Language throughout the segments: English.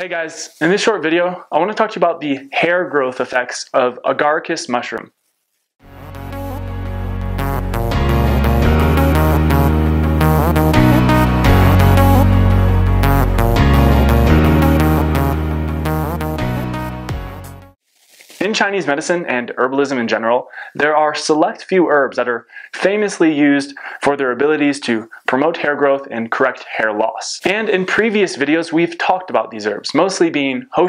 Hey guys, in this short video, I want to talk to you about the hair growth effects of agaricus mushroom. In Chinese medicine and herbalism in general, there are select few herbs that are famously used for their abilities to promote hair growth and correct hair loss. And in previous videos, we've talked about these herbs, mostly being Ho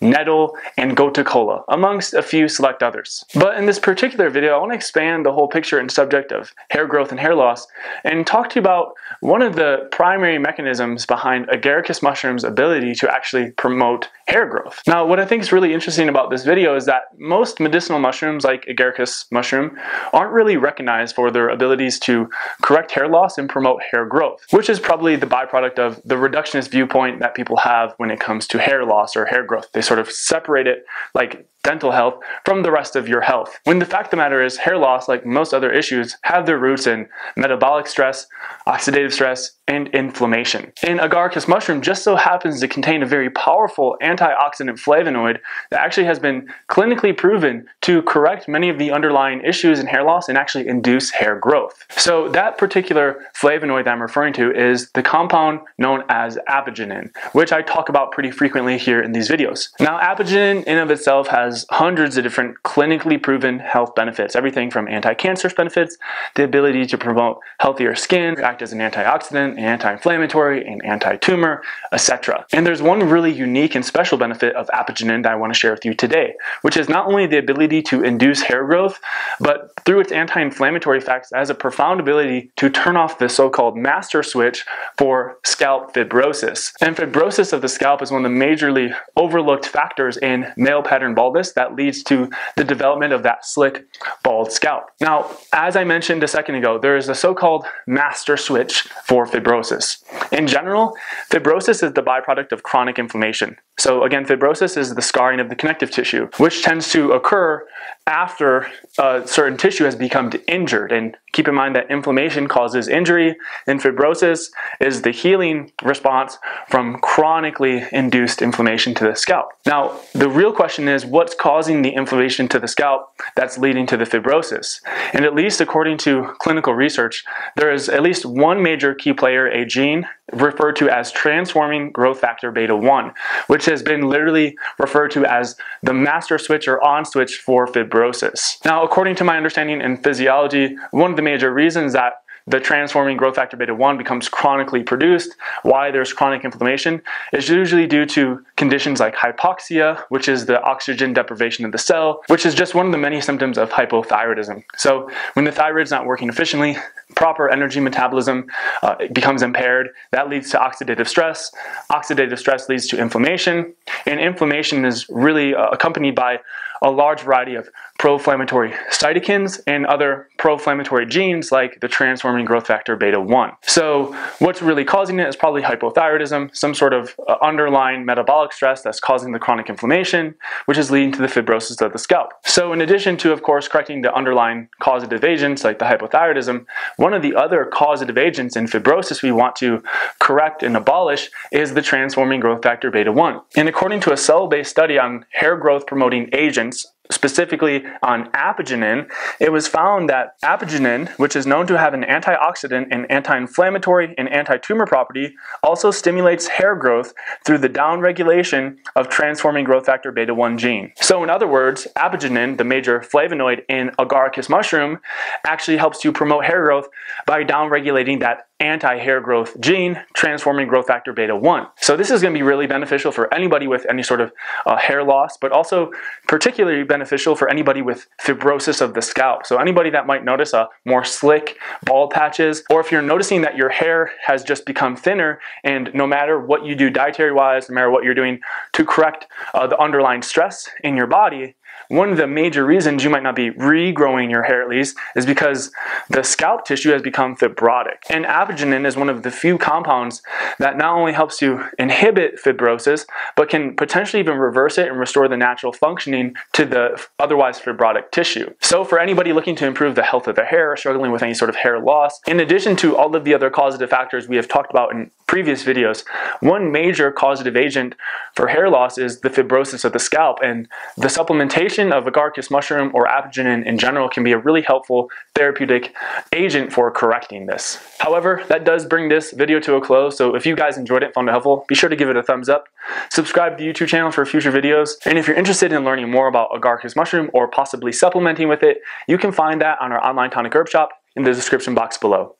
nettle, and gotu kola, amongst a few select others. But in this particular video, I want to expand the whole picture and subject of hair growth and hair loss and talk to you about one of the primary mechanisms behind agaricus mushroom's ability to actually promote hair growth. Now, what I think is really interesting about this video is that most medicinal mushrooms like agaricus mushroom aren't really recognized for their abilities to correct hair loss promote hair growth, which is probably the byproduct of the reductionist viewpoint that people have when it comes to hair loss or hair growth. They sort of separate it like dental health from the rest of your health. When the fact of the matter is, hair loss, like most other issues, have their roots in metabolic stress, oxidative stress, and inflammation. And agaricus mushroom just so happens to contain a very powerful antioxidant flavonoid that actually has been clinically proven to correct many of the underlying issues in hair loss and actually induce hair growth. So that particular flavonoid that I'm referring to is the compound known as apigenin, which I talk about pretty frequently here in these videos. Now apigenin in of itself has has hundreds of different clinically proven health benefits, everything from anti-cancerous benefits, the ability to promote healthier skin, act as an antioxidant, anti-inflammatory, and anti-tumor, etc. And there's one really unique and special benefit of apigenin that I want to share with you today, which is not only the ability to induce hair growth, but through its anti-inflammatory effects, has a profound ability to turn off the so-called master switch for scalp fibrosis. And fibrosis of the scalp is one of the majorly overlooked factors in male pattern baldness that leads to the development of that slick, bald scalp. Now, as I mentioned a second ago, there is a so-called master switch for fibrosis. In general, fibrosis is the byproduct of chronic inflammation. So again, fibrosis is the scarring of the connective tissue, which tends to occur after a certain tissue has become injured. And keep in mind that inflammation causes injury, and fibrosis is the healing response from chronically induced inflammation to the scalp. Now, the real question is what's causing the inflammation to the scalp that's leading to the fibrosis? And at least according to clinical research, there is at least one major key player, a gene referred to as transforming growth factor beta 1, which has been literally referred to as the master switch or on switch for fibrosis. Now, according to my understanding in physiology, one of the major reasons that the transforming growth factor beta 1 becomes chronically produced, why there's chronic inflammation, is usually due to conditions like hypoxia, which is the oxygen deprivation of the cell, which is just one of the many symptoms of hypothyroidism. So when the thyroid's not working efficiently, proper energy metabolism uh, becomes impaired. That leads to oxidative stress. Oxidative stress leads to inflammation, and inflammation is really uh, accompanied by a large variety of pro-inflammatory cytokines and other pro-inflammatory genes like the transforming growth factor beta 1. So what's really causing it is probably hypothyroidism, some sort of uh, underlying metabolic stress that's causing the chronic inflammation, which is leading to the fibrosis of the scalp. So in addition to, of course, correcting the underlying causative agents like the hypothyroidism, one of the other causative agents in fibrosis we want to correct and abolish is the transforming growth factor beta 1. And according to a cell-based study on hair growth promoting agents, specifically on apigenin, it was found that apigenin, which is known to have an antioxidant and anti-inflammatory and anti-tumor property, also stimulates hair growth through the downregulation of transforming growth factor beta 1 gene. So in other words, apigenin, the major flavonoid in agaricus mushroom, actually helps to promote hair growth by downregulating that anti-hair growth gene transforming growth factor beta 1. So this is going to be really beneficial for anybody with any sort of uh, hair loss, but also particularly beneficial for anybody with fibrosis of the scalp. So anybody that might notice a more slick bald patches, or if you're noticing that your hair has just become thinner and no matter what you do dietary wise, no matter what you're doing to correct uh, the underlying stress in your body, one of the major reasons you might not be regrowing your hair at least is because the scalp tissue has become fibrotic. And apigenin is one of the few compounds that not only helps you inhibit fibrosis, but can potentially even reverse it and restore the natural functioning to the otherwise fibrotic tissue. So for anybody looking to improve the health of their hair struggling with any sort of hair loss, in addition to all of the other causative factors we have talked about in previous videos, one major causative agent for hair loss is the fibrosis of the scalp, and the supplementation of agaricus mushroom or apigenin in general can be a really helpful therapeutic agent for correcting this. However, that does bring this video to a close, so if you guys enjoyed it, found it helpful, be sure to give it a thumbs up, subscribe to the YouTube channel for future videos, and if you're interested in learning more about agaricus mushroom or possibly supplementing with it, you can find that on our online tonic herb shop in the description box below.